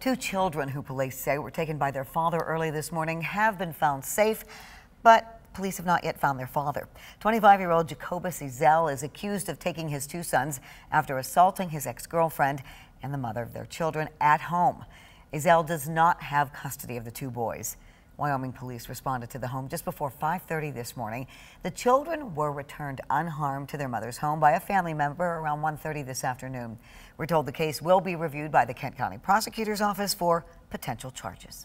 Two children who police say were taken by their father early this morning have been found safe, but police have not yet found their father. 25-year-old Jacobus Ezell is accused of taking his two sons after assaulting his ex-girlfriend and the mother of their children at home. Ezell does not have custody of the two boys. Wyoming police responded to the home just before 5.30 this morning. The children were returned unharmed to their mother's home by a family member around 1.30 this afternoon. We're told the case will be reviewed by the Kent County Prosecutor's Office for potential charges.